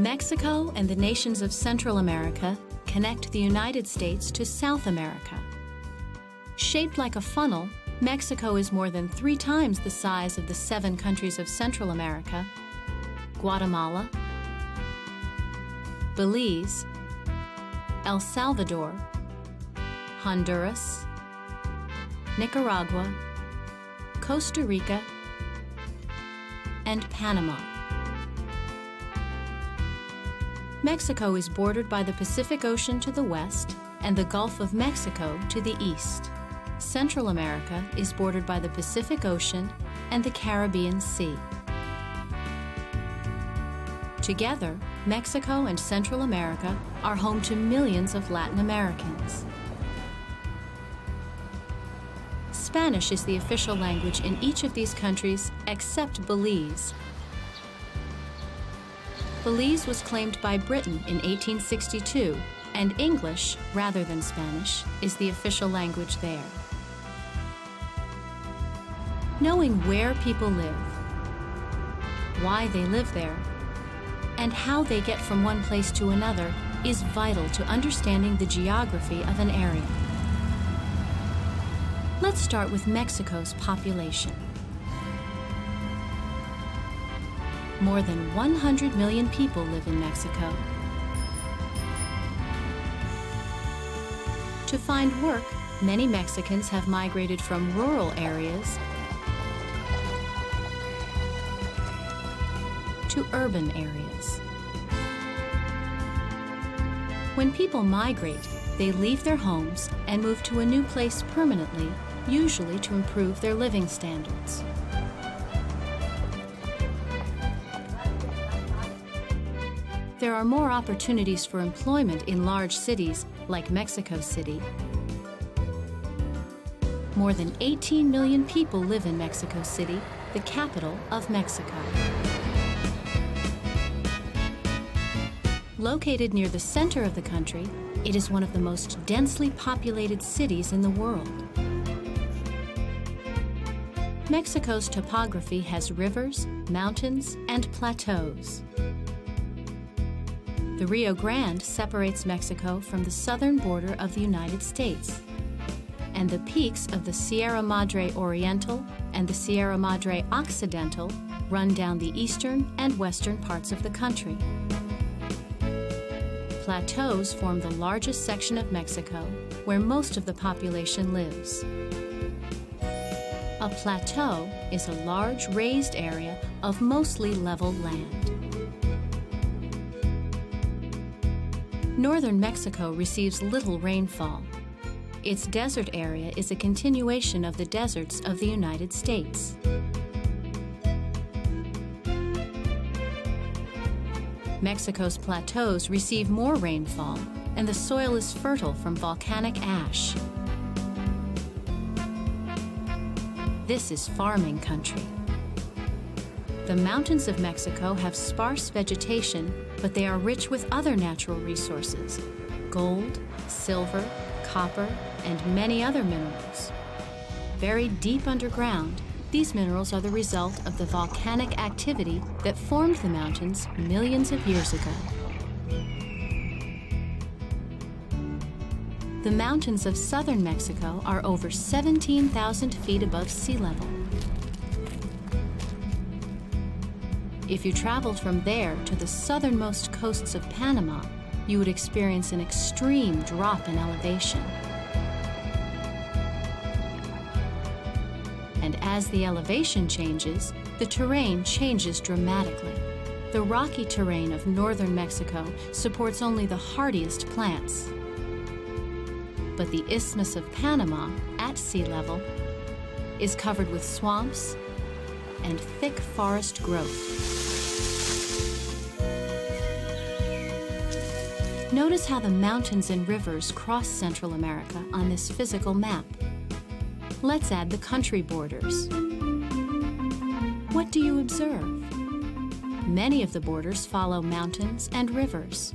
Mexico and the nations of Central America connect the United States to South America. Shaped like a funnel, Mexico is more than three times the size of the seven countries of Central America Guatemala, Belize, El Salvador, Honduras, Nicaragua, Costa Rica, and Panama. Mexico is bordered by the Pacific Ocean to the west and the Gulf of Mexico to the east. Central America is bordered by the Pacific Ocean and the Caribbean Sea. Together, Mexico and Central America are home to millions of Latin Americans. Spanish is the official language in each of these countries except Belize, Belize was claimed by Britain in 1862, and English, rather than Spanish, is the official language there. Knowing where people live, why they live there, and how they get from one place to another is vital to understanding the geography of an area. Let's start with Mexico's population. More than 100 million people live in Mexico. To find work, many Mexicans have migrated from rural areas to urban areas. When people migrate, they leave their homes and move to a new place permanently, usually to improve their living standards. There are more opportunities for employment in large cities like Mexico City. More than 18 million people live in Mexico City, the capital of Mexico. Located near the center of the country, it is one of the most densely populated cities in the world. Mexico's topography has rivers, mountains, and plateaus. The Rio Grande separates Mexico from the southern border of the United States. And the peaks of the Sierra Madre Oriental and the Sierra Madre Occidental run down the eastern and western parts of the country. Plateaus form the largest section of Mexico, where most of the population lives. A plateau is a large raised area of mostly level land. Northern Mexico receives little rainfall. Its desert area is a continuation of the deserts of the United States. Mexico's plateaus receive more rainfall, and the soil is fertile from volcanic ash. This is farming country. The mountains of Mexico have sparse vegetation, but they are rich with other natural resources gold, silver, copper, and many other minerals. Buried deep underground, these minerals are the result of the volcanic activity that formed the mountains millions of years ago. The mountains of southern Mexico are over 17,000 feet above sea level. If you traveled from there to the southernmost coasts of Panama, you would experience an extreme drop in elevation. As the elevation changes, the terrain changes dramatically. The rocky terrain of northern Mexico supports only the hardiest plants. But the Isthmus of Panama, at sea level, is covered with swamps and thick forest growth. Notice how the mountains and rivers cross Central America on this physical map. Let's add the country borders. What do you observe? Many of the borders follow mountains and rivers.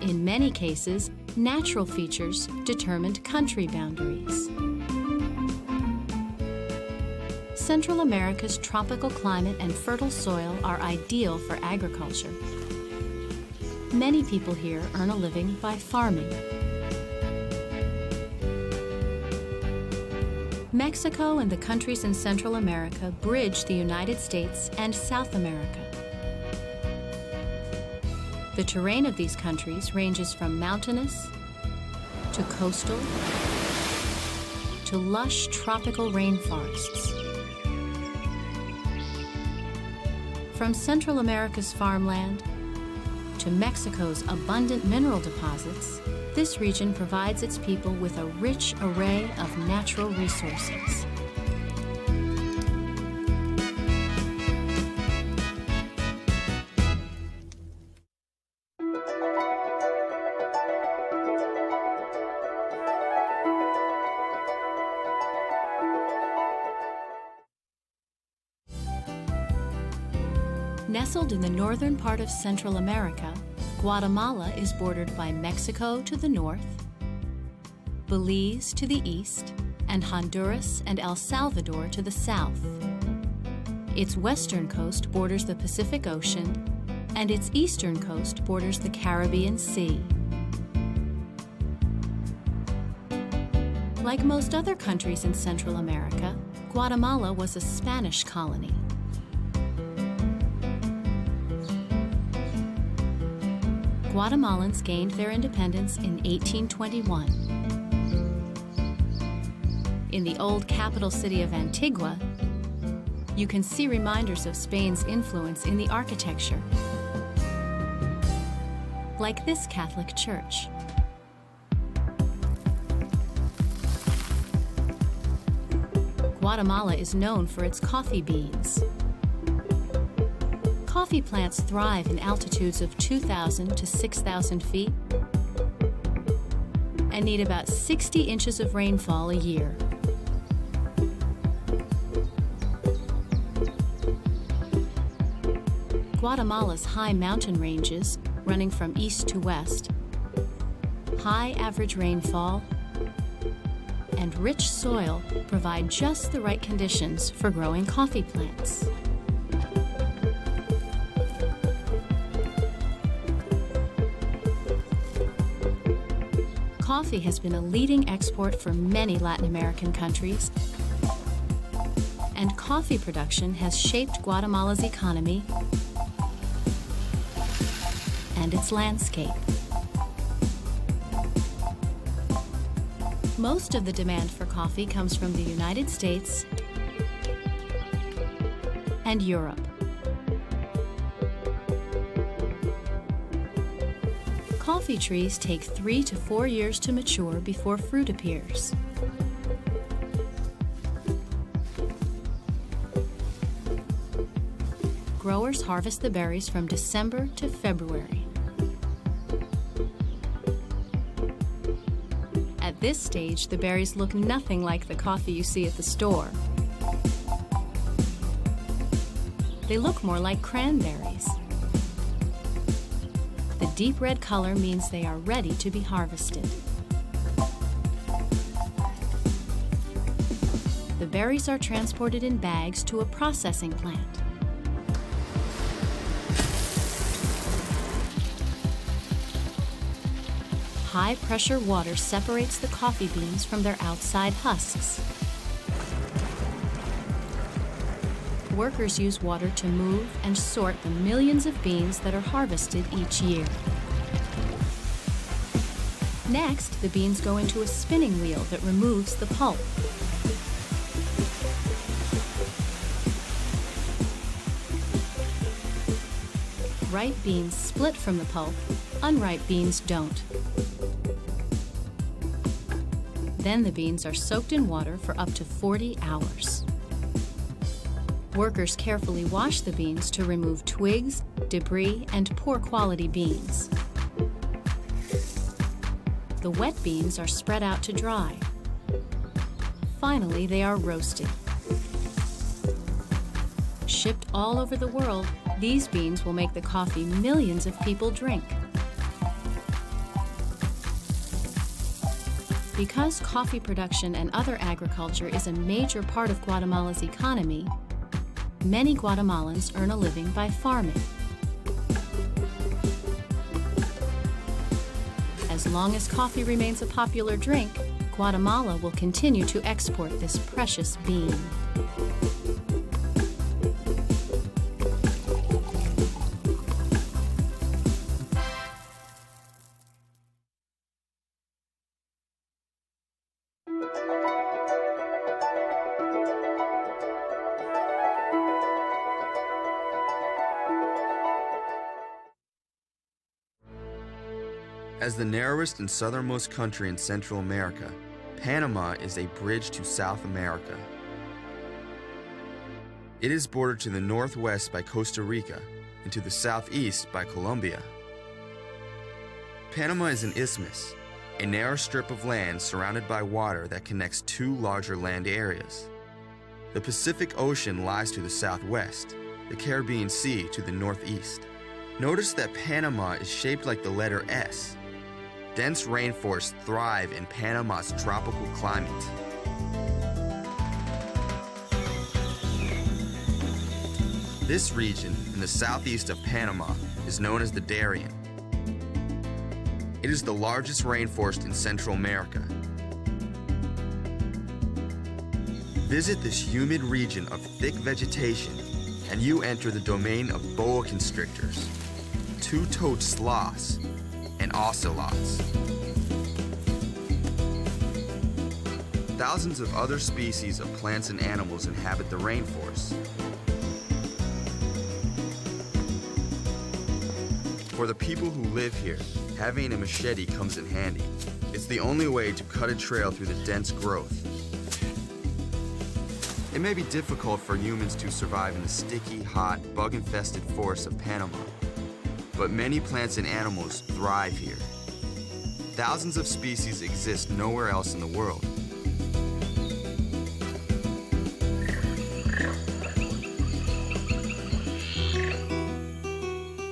In many cases, natural features determined country boundaries. Central America's tropical climate and fertile soil are ideal for agriculture. Many people here earn a living by farming. Mexico and the countries in Central America bridge the United States and South America. The terrain of these countries ranges from mountainous to coastal to lush tropical rainforests. From Central America's farmland to Mexico's abundant mineral deposits, this region provides its people with a rich array of natural resources. Nestled in the northern part of Central America, Guatemala is bordered by Mexico to the north, Belize to the east, and Honduras and El Salvador to the south. Its western coast borders the Pacific Ocean, and its eastern coast borders the Caribbean Sea. Like most other countries in Central America, Guatemala was a Spanish colony. Guatemalans gained their independence in 1821. In the old capital city of Antigua, you can see reminders of Spain's influence in the architecture, like this Catholic church. Guatemala is known for its coffee beans coffee plants thrive in altitudes of 2,000 to 6,000 feet and need about 60 inches of rainfall a year. Guatemala's high mountain ranges, running from east to west, high average rainfall, and rich soil provide just the right conditions for growing coffee plants. Coffee has been a leading export for many Latin American countries, and coffee production has shaped Guatemala's economy and its landscape. Most of the demand for coffee comes from the United States and Europe. Coffee trees take three to four years to mature before fruit appears. Growers harvest the berries from December to February. At this stage, the berries look nothing like the coffee you see at the store. They look more like cranberries deep red color means they are ready to be harvested. The berries are transported in bags to a processing plant. High pressure water separates the coffee beans from their outside husks. Workers use water to move and sort the millions of beans that are harvested each year. Next, the beans go into a spinning wheel that removes the pulp. Ripe beans split from the pulp, unripe beans don't. Then the beans are soaked in water for up to 40 hours. Workers carefully wash the beans to remove twigs, debris, and poor quality beans. The wet beans are spread out to dry. Finally, they are roasted. shipped all over the world, these beans will make the coffee millions of people drink. Because coffee production and other agriculture is a major part of Guatemala's economy, many Guatemalans earn a living by farming. As long as coffee remains a popular drink, Guatemala will continue to export this precious bean. The narrowest and southernmost country in Central America, Panama is a bridge to South America. It is bordered to the northwest by Costa Rica and to the southeast by Colombia. Panama is an isthmus, a narrow strip of land surrounded by water that connects two larger land areas. The Pacific Ocean lies to the southwest, the Caribbean Sea to the northeast. Notice that Panama is shaped like the letter S, dense rainforests thrive in Panama's tropical climate. This region in the southeast of Panama is known as the Darien. It is the largest rainforest in Central America. Visit this humid region of thick vegetation and you enter the domain of boa constrictors, two-toed sloths, ocelots. Thousands of other species of plants and animals inhabit the rainforest. For the people who live here, having a machete comes in handy. It's the only way to cut a trail through the dense growth. It may be difficult for humans to survive in the sticky, hot, bug-infested forests of Panama, but many plants and animals thrive here. Thousands of species exist nowhere else in the world.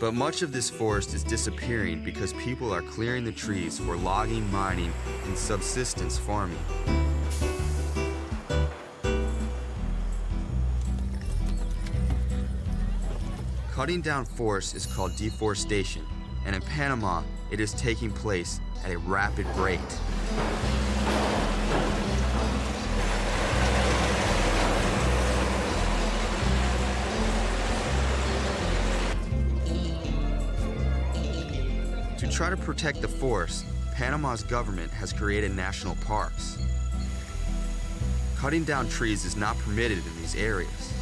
But much of this forest is disappearing because people are clearing the trees for logging, mining, and subsistence farming. Cutting down forests is called deforestation, and in Panama, it is taking place at a rapid rate. To try to protect the forest, Panama's government has created national parks. Cutting down trees is not permitted in these areas.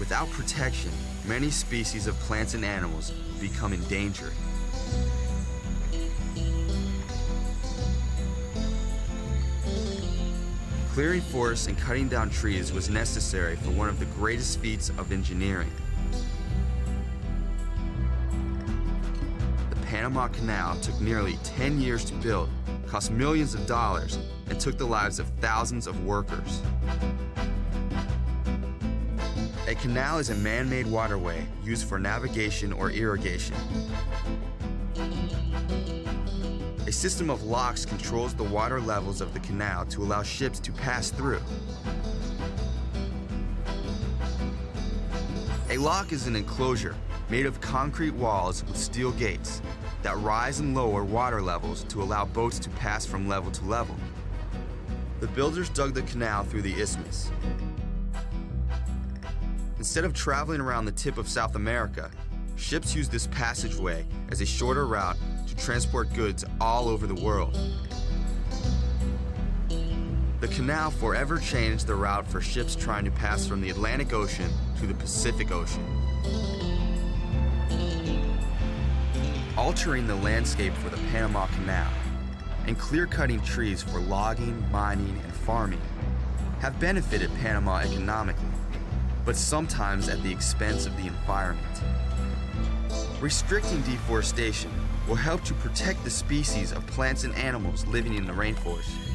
Without protection, many species of plants and animals become endangered. Clearing forests and cutting down trees was necessary for one of the greatest feats of engineering. The Panama Canal took nearly 10 years to build, cost millions of dollars, and took the lives of thousands of workers. A canal is a man-made waterway used for navigation or irrigation. A system of locks controls the water levels of the canal to allow ships to pass through. A lock is an enclosure made of concrete walls with steel gates that rise and lower water levels to allow boats to pass from level to level. The builders dug the canal through the isthmus. Instead of traveling around the tip of South America, ships use this passageway as a shorter route to transport goods all over the world. The canal forever changed the route for ships trying to pass from the Atlantic Ocean to the Pacific Ocean. Altering the landscape for the Panama Canal and clear-cutting trees for logging, mining, and farming have benefited Panama economically but sometimes at the expense of the environment. Restricting deforestation will help to protect the species of plants and animals living in the rainforest